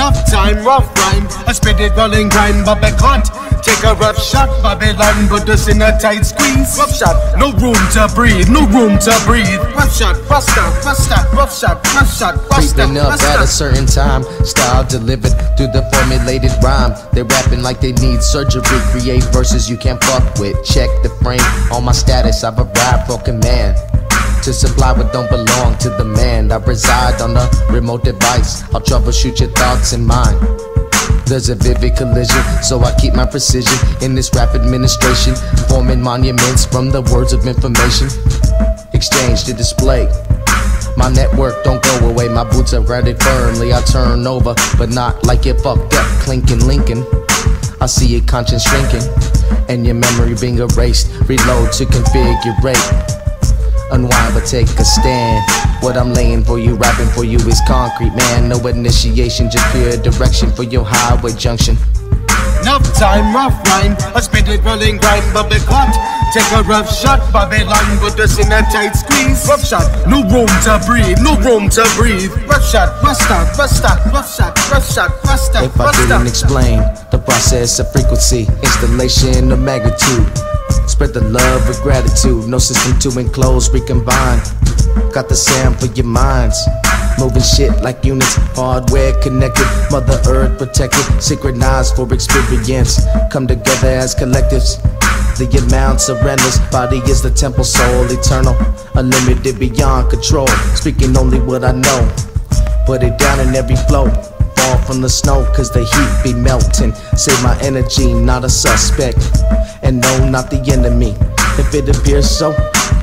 Enough time, rough rhyme. I spit it rolling grind, but I can't take a rough shot. Babylon put us in a tight squeeze. Rough shot, no room to breathe, no room to breathe. Rough shot, buster, buster, rough shot, rough shot, buster, Creeping up at a certain time, style delivered through the formulated rhyme. They rapping like they need surgery, create verses you can't fuck with. Check the frame on my status, I've arrived for command to supply what don't belong to the man. I reside on a remote device. I'll troubleshoot your thoughts and mine. There's a vivid collision, so I keep my precision in this rap administration, forming monuments from the words of information. Exchange to display. My network don't go away, my boots are grounded firmly. I turn over, but not like you fucked up, clinking Lincoln. I see your conscience shrinking, and your memory being erased. Reload to configure unwind but take a stand. What I'm laying for you, rapping for you is concrete, man. No initiation, just pure direction for your highway junction. Enough time, rough rhyme. I spit it rolling grind, but can't take a rough shot. Babylon put us in a tight squeeze. Rough shot, no room to breathe, no room to breathe. Rough shot, buster, buster, rough shot, rough shot, buster, If I didn't explain the process of frequency, installation of magnitude. Spread the love with gratitude. No system to enclose, recombine. Got the sound for your minds. Moving shit like units, hardware connected, Mother Earth protected, synchronized for experience. Come together as collectives. The amounts are endless, body is the temple, soul eternal, unlimited beyond control. Speaking only what I know, put it down in every flow fall from the snow cause the heat be melting. Save my energy, not a suspect. And no, not the enemy. If it appears so,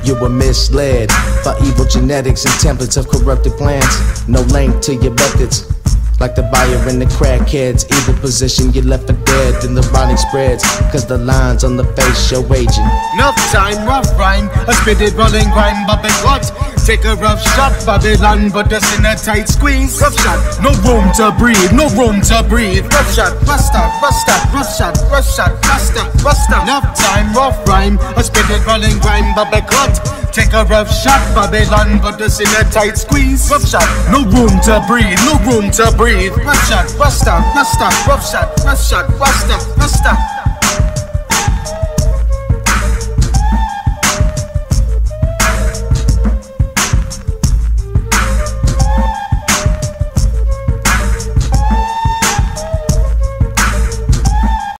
you were misled by evil genetics and templates of corrupted plans. No link to your methods. Like the buyer and the crackheads, either position you left for dead, then the rotting spreads. Cause the lines on the face show aging. Enough time, rough rhyme. I spit it rolling grime, but they got take a rough shot. Babylon, but us in a tight squeeze. Rough shot, no room to breathe, no room to breathe. Rough shot, buster, buster, rough shot, rough shot, buster, buster. Enough time, rough rhyme. I spit it rolling grime, but they got take a rough shot. Babylon, but us in a tight squeeze. Rough shot, no room to breathe, no room to breathe. Rough shot, buster, buster, rough shot, rough shot, buster, buster.